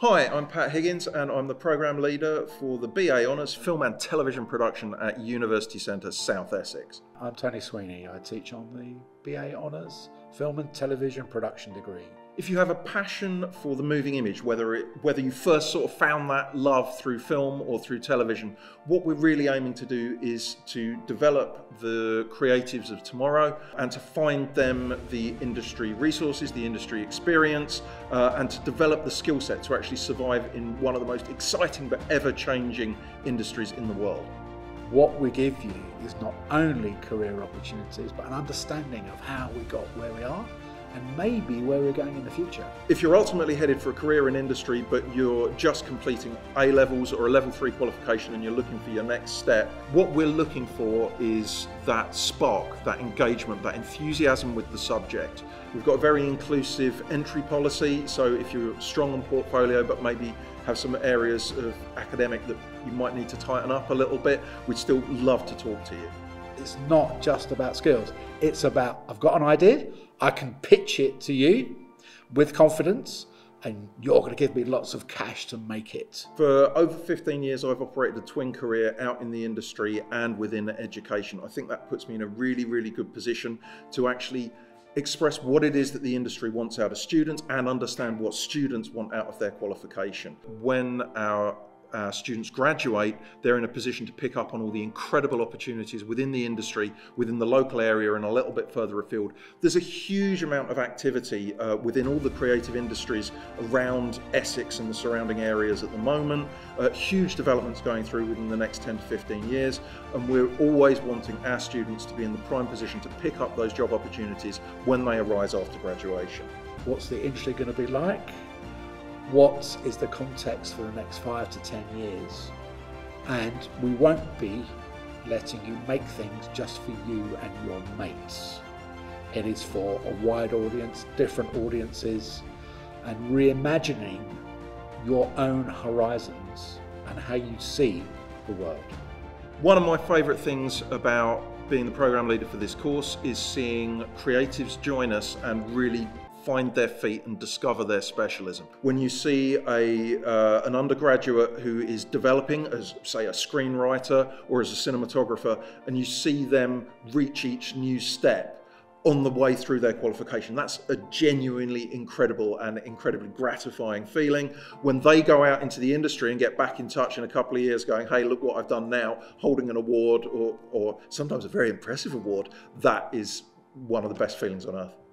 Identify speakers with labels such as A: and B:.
A: Hi, I'm Pat Higgins and I'm the Programme Leader for the BA Honours Film and Television Production at University Centre South Essex.
B: I'm Tony Sweeney. I teach on the BA Honours Film and Television Production degree
A: if you have a passion for the moving image, whether it, whether you first sort of found that love through film or through television, what we're really aiming to do is to develop the creatives of tomorrow and to find them the industry resources, the industry experience, uh, and to develop the skill set to actually survive in one of the most exciting but ever-changing industries in the world.
B: What we give you is not only career opportunities, but an understanding of how we got where we are and maybe where we're going in the future.
A: If you're ultimately headed for a career in industry, but you're just completing A levels or a level three qualification and you're looking for your next step, what we're looking for is that spark, that engagement, that enthusiasm with the subject. We've got a very inclusive entry policy, so if you're strong on portfolio but maybe have some areas of academic that you might need to tighten up a little bit, we'd still love to talk to you.
B: It's not just about skills. It's about, I've got an idea, I can pitch it to you with confidence, and you're going to give me lots of cash to make it.
A: For over 15 years, I've operated a twin career out in the industry and within education. I think that puts me in a really, really good position to actually express what it is that the industry wants out of students and understand what students want out of their qualification. When our uh, students graduate, they're in a position to pick up on all the incredible opportunities within the industry, within the local area, and a little bit further afield. There's a huge amount of activity uh, within all the creative industries around Essex and the surrounding areas at the moment. Uh, huge developments going through within the next 10 to 15 years, and we're always wanting our students to be in the prime position to pick up those job opportunities when they arise after graduation.
B: What's the industry going to be like? What is the context for the next five to ten years. And we won't be letting you make things just for you and your mates. It is for a wide audience, different audiences, and reimagining your own horizons and how you see the world.
A: One of my favourite things about being the program leader for this course is seeing creatives join us and really find their feet and discover their specialism. When you see a, uh, an undergraduate who is developing as, say, a screenwriter or as a cinematographer, and you see them reach each new step, on the way through their qualification. That's a genuinely incredible and incredibly gratifying feeling. When they go out into the industry and get back in touch in a couple of years going, hey, look what I've done now, holding an award or, or sometimes a very impressive award, that is one of the best feelings on earth.